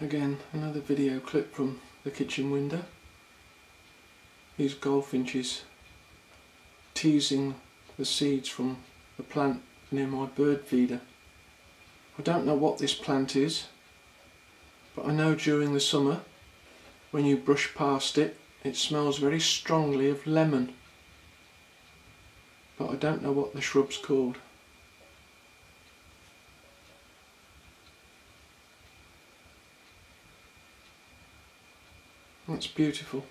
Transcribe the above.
Again, another video clip from the kitchen window. These goldfinches teasing the seeds from the plant near my bird feeder. I don't know what this plant is, but I know during the summer, when you brush past it, it smells very strongly of lemon. But I don't know what the shrub's called. That's beautiful.